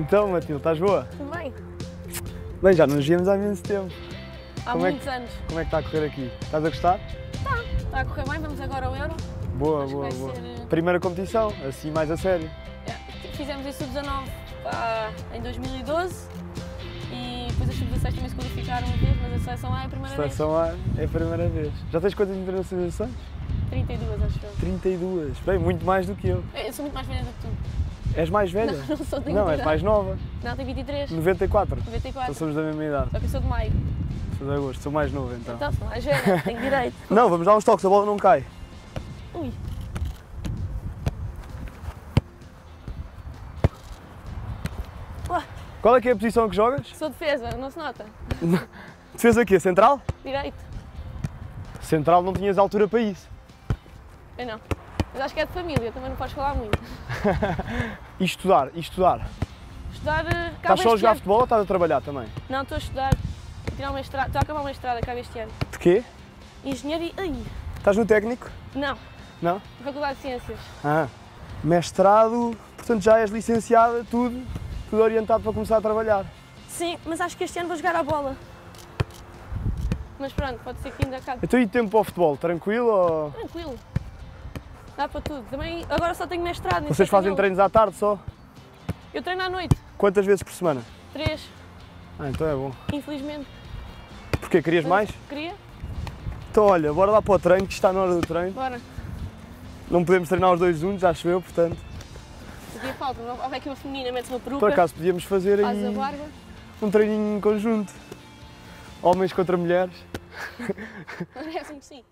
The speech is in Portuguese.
Então, Matilde, estás boa? Tudo bem? Bem, já nos víamos há imenso tempo. Há Como é muitos anos. Como é que está a correr aqui? Estás a gostar? Está a correr bem, vamos agora ao Euro. Boa, Acho que boa, boa. ser, eh, Primeira competição, assim mais a sério. É, Fizemos a sub-19 pá, em 2012 e depois a sub-16 também se qualificaram uma vez, mas a seleção A é a primeira Seleção A é a primeira vez. Já tens quantas internacionalizações? vez. 32, acho eu. 32. Bem, muito mais do que eu. Eu sou muito mais velha do que tu. És mais velha? Não, não sou, tenho Não, és idade. mais nova. Não, tenho 23, 94. 94. Então somos da mesma idade. Só que eu sou de maio. Sou de agosto, sou mais novo então. Então, sou mais velha, tenho direito. Não, vamos dar uns toques, a bola não cai. Ui. Qual é que é a posição que jogas? sou defesa, não se nota. Defesa aqui, central? Direito. Central não tinhas altura para isso. Eu não. Mas acho que é de família, também não podes falar muito. E estudar, e estudar. Estudar, eh, Estás só a jogar ano. futebol ou estás a trabalhar também? Não, estou a estudar. Tirar uma estrada, estou a acabar uma estrada, acaba este ano. De quê? Engenharia. Ai, Estás no técnico? não, Não? Faculdade de Ciências. Ah, mestrado, portanto já és licenciada, tudo, tudo orientado para começar a trabalhar. Sim, mas acho que este ano vou jogar a bola. Mas pronto, pode ser que ainda acabe. Então e tempo para o futebol? Tranquilo ou... Tranquilo. Dá para tudo. Também agora só tenho mestrado. Vocês fazem treinos à tarde só? Eu treino à noite. Quantas vezes por semana? Três, Ah, então é bom. infelizmente. Porquê? Querias mais? Queria? Então olha, bora lá para o treino, que está na hora do treino. Bora. Não podemos treinar os dois juntos, acho eu, portanto. Fazia falta. Olha aqui uma feminina, mete uma peruca, Por acaso podíamos fazer aí um treininho em conjunto. Homens contra mulheres. Parece-me que sim.